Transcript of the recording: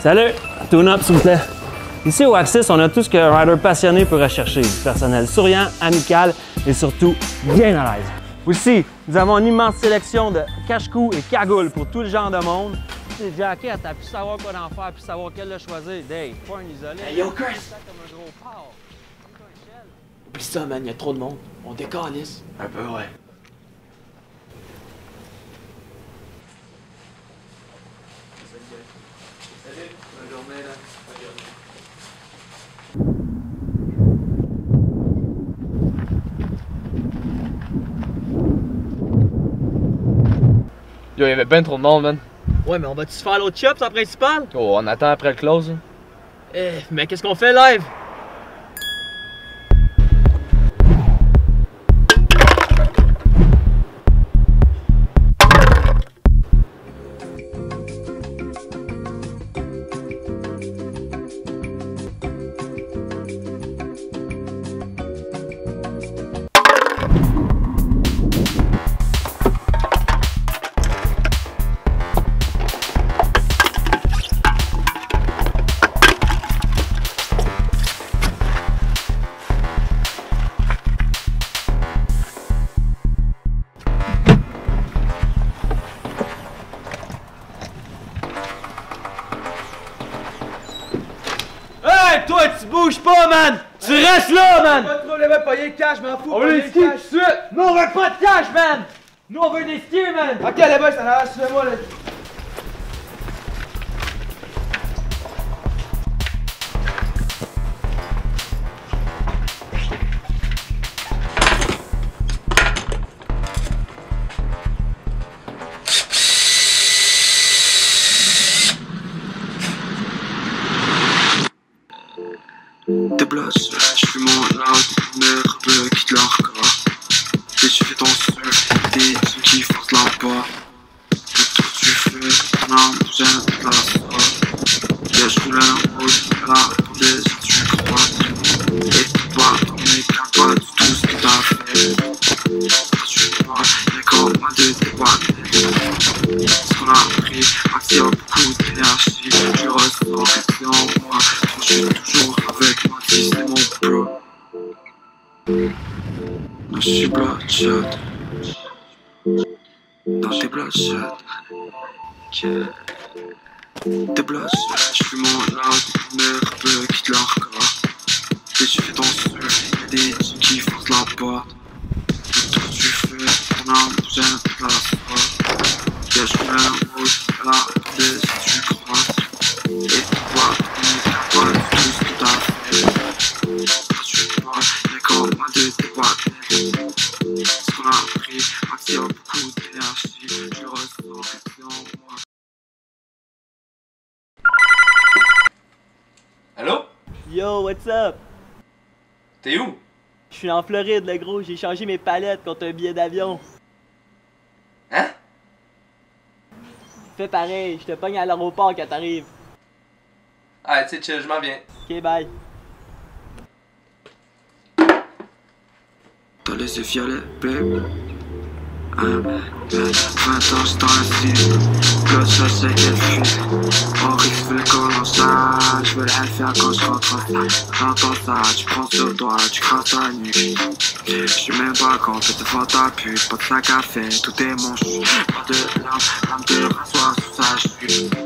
Salut! Tune up, s'il vous plaît. Ici au Axis, on a tout ce qu'un rider passionné peut rechercher. Du personnel souriant, amical et surtout bien à l'aise. Aussi, nous avons une immense sélection de cache-cou et cagoules pour tout le genre de monde. Des jackets, t'as pu savoir quoi en faire, puis savoir quel le choisir. Dave, pas un isolé. Hey, yo, Chris! comme un gros porc. Oublie ça, man, y a trop de monde. On décalisse. Un peu, ouais. Yo, y'avait ben trop de monde, man. Ouais, mais on va-tu se faire l'autre shop, en principal? Oh, on attend après le close. là. Eh, mais qu'est-ce qu'on fait live? Bouges pas, man! Tu restes là, man! Pas de problème, payer cash, m'en fous. On veut des skis tout de suite! Nous, on veut pas de cash, man! Nous, on veut des skis, man! Ok, les boys, ça en a suivez-moi, là. Blocs, je suis mon loud, nerveux, quitte corps. Et tu fais ton seul, des trucs qui forcent la bas. Le tour du feu, non, j'aime la soie. Yeah, je roule un rouge, là, pour des tu crois. Et toi, on est toi de tout ce que t'as fait. Quand tu vois, y'a comme moi de tes. Ce qu'on a pris, accès à beaucoup d'énergie. Non, je suis bloodshot. Non, t'es bloodshot. Yeah. T'es bloodshot. Je suis mon loud, nerveux, quitte leur corps. Et tu fais ton seul, des qui forcent la porte. Le tour du feu, ton âme, j'aime la soie. Yeah, je un rouge, tu tes boîtes. Ce qu'on a pris, accès à beaucoup d'énergie. Je ressens, c'est en moi. Allô? Yo, what's up? T'es où? Je suis en Floride, le gros. J'ai changé mes palettes contre un billet d'avion. Hein? Fais pareil, je te pogne à l'aéroport quand t'arrives. Ah, tu sais, chill, je m'en viens. Ok, bye. T'as laissé violet, babe. Hein, ben, 20 ans, j'étais assis. Là, ça, c'est qu'elle fuit. Oryx veut le commencer. Je veux la faire quand je rentre. J'entends ça, tu prends sur toi, tu crasses ta nuque. Je suis même pas content devant ta pute. Pas de sac à faire, tout est mon chou. Pas de larmes, larmes de